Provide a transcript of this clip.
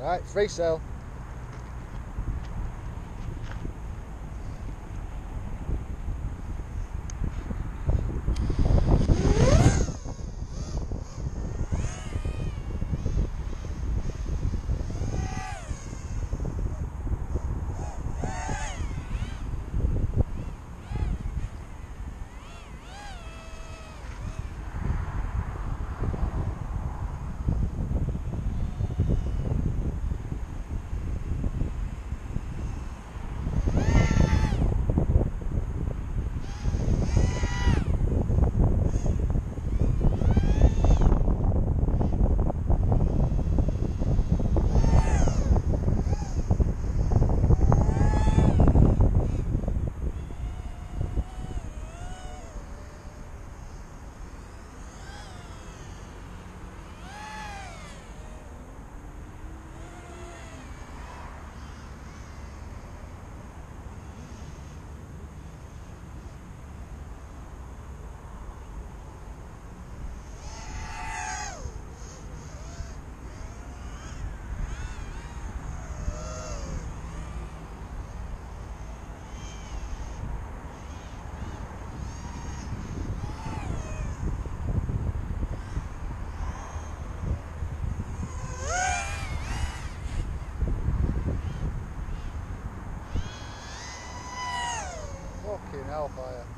Alright, free sail. Hellfire.